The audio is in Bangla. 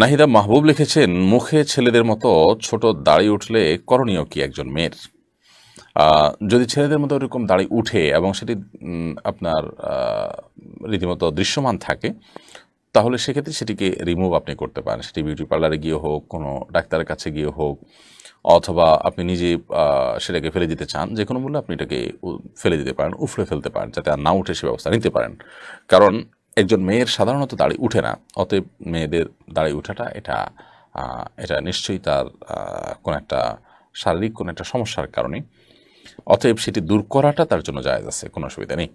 নাহিদা মাহবুব লিখেছেন, মুখে ছেলেদের মতো ছোট দাড়ি উঠলে করণীয় কি একজন মেয়ের? যদি ছেলেদের মতো এরকম দাড়ি উঠে এবং সেটি আপনার রীতিমতো দৃশ্যমান থাকে, তাহলে সেক্ষেত্রে সেটিকে রিমুভ আপনি করতে পারেন। সেটি বিউটি পার্লারে গিয়ে হোক, কোনো ডাক্তারের কাছে গিয়ে হোক, অথবা আপনি নিজে সেটাকে ফেলে দিতে চান, যে কোনো মূল্যে আপনি এটাকে ফেলে দিতে পারেন উফড়ে ফেলতে পারেন, যাতে আর না উঠে সে ব্যবস্থা নিতে পারেন। কারণ একজন মেয়ের সাধারণত দাড়ি উঠে না। অতএব মেয়েদের দাড়ি উঠাটা এটা এটা নিশ্চয়ই তার কোনো একটা শারীরিক, কোনো একটা সমস্যার কারণে। অতএব সেটি দূর করাটা তার জন্য জায়জ আছে, কোনো অসুবিধা নেই।